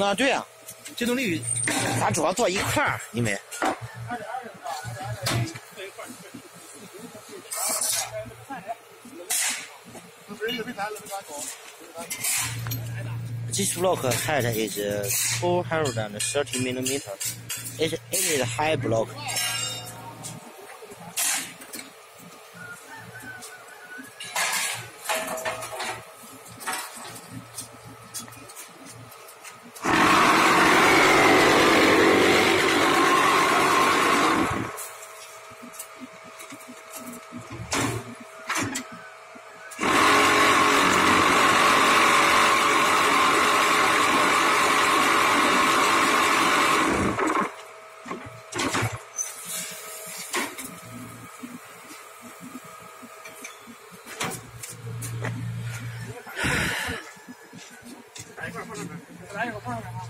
啊，对呀，机动力，咱主要坐一块儿，因为。This block height is 230 millimeter. It, it is high block. 来一块放上来，来一块放上来啊。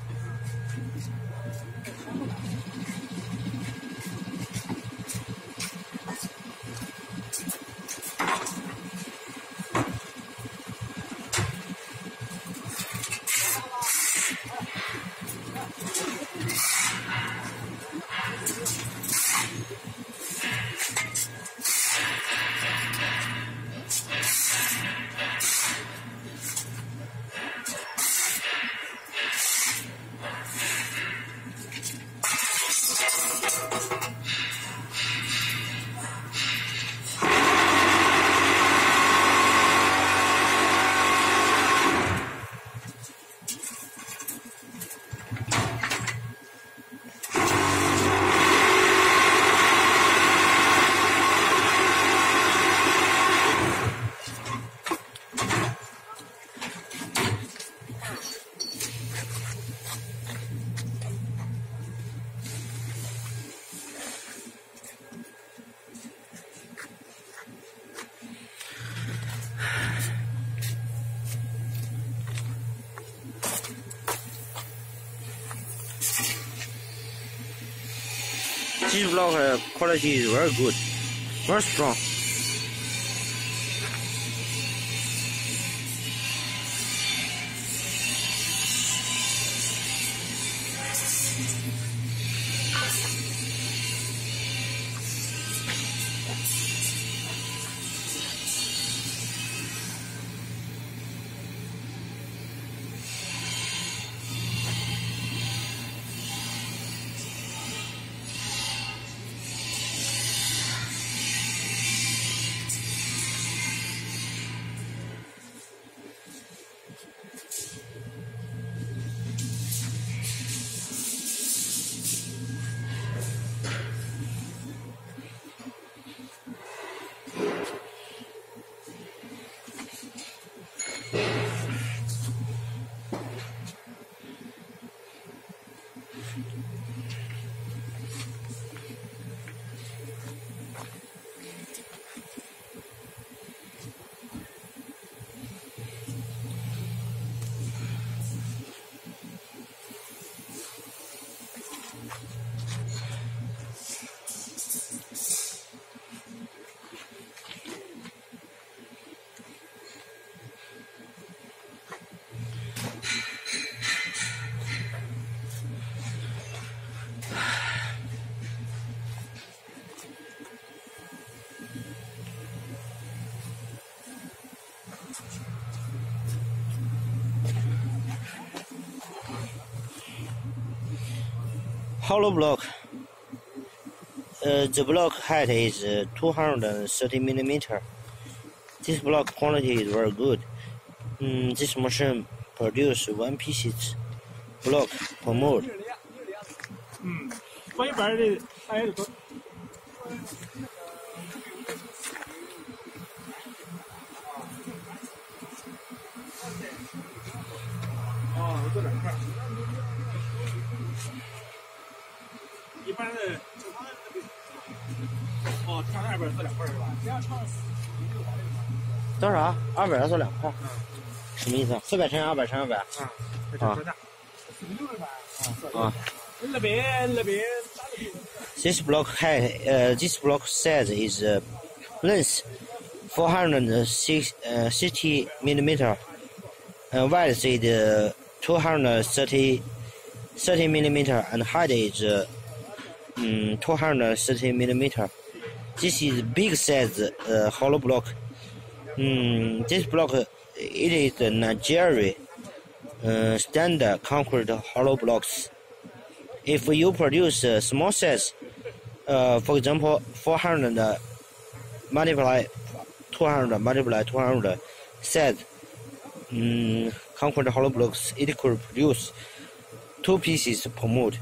This block quality is very good, very strong. Hollow block. Uh, the block height is uh, 230 millimeter. This block quality is very good. Mm, this machine produces one piece block per mode. 嗯，一般的还有个。哦，这两块。一般的哦，唱二百做两块是吧？这样唱多少？二百做两块。什么意思？四百乘二百乘二百。啊。啊。啊。那边那边。This block height, uh, this block size is uh, length 460 uh, millimeter, and width is 230 30 millimeter and height is uh, um, 230 millimeter. This is big size uh, hollow block. Um, this block uh, it is the Nigeria uh, standard concrete hollow blocks. If you produce a small size, uh, for example, 400 multiply 200 multiply 200 size um, concrete hollow blocks, it could produce two pieces per mold.